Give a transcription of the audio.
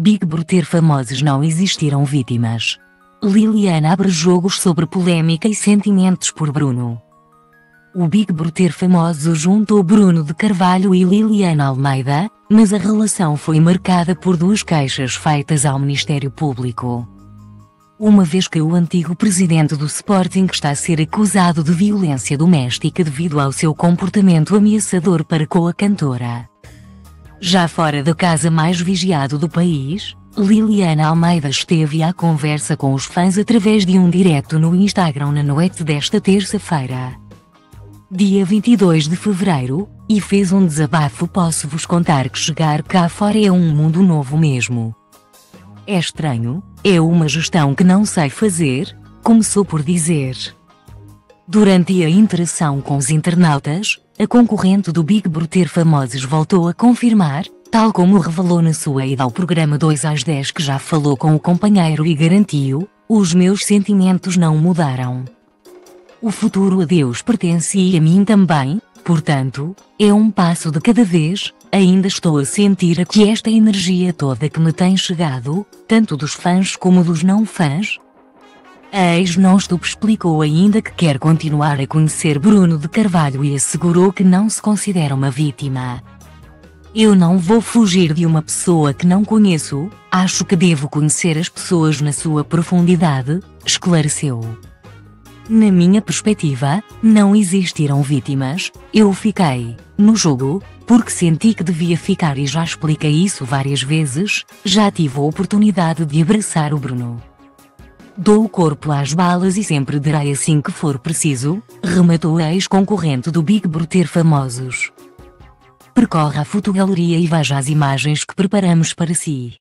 Big Brother famosos não existiram vítimas. Liliana abre jogos sobre polêmica e sentimentos por Bruno. O Big Brother famoso juntou Bruno de Carvalho e Liliana Almeida, mas a relação foi marcada por duas queixas feitas ao Ministério Público. Uma vez que o antigo presidente do Sporting está a ser acusado de violência doméstica devido ao seu comportamento ameaçador para com a cantora. Já fora da casa mais vigiado do país, Liliana Almeida esteve à conversa com os fãs através de um direto no Instagram na noite desta terça-feira dia 22 de fevereiro, e fez um desabafo. Posso vos contar que chegar cá fora é um mundo novo mesmo. É estranho, é uma gestão que não sei fazer, começou por dizer. Durante a interação com os internautas, a concorrente do Big Brother Famosos voltou a confirmar, tal como revelou na sua ida ao programa 2 às 10 que já falou com o companheiro e garantiu, os meus sentimentos não mudaram. O futuro a Deus pertence e a mim também, portanto, é um passo de cada vez, ainda estou a sentir aqui esta energia toda que me tem chegado, tanto dos fãs como dos não fãs. A ex-Nostup explicou ainda que quer continuar a conhecer Bruno de Carvalho e assegurou que não se considera uma vítima. Eu não vou fugir de uma pessoa que não conheço, acho que devo conhecer as pessoas na sua profundidade, esclareceu. Na minha perspectiva, não existiram vítimas, eu fiquei, no jogo, porque senti que devia ficar e já expliquei isso várias vezes, já tive a oportunidade de abraçar o Bruno. Dou o corpo às balas e sempre darei assim que for preciso, rematou a ex-concorrente do Big Brother Famosos. Percorra a fotogaleria e veja as imagens que preparamos para si.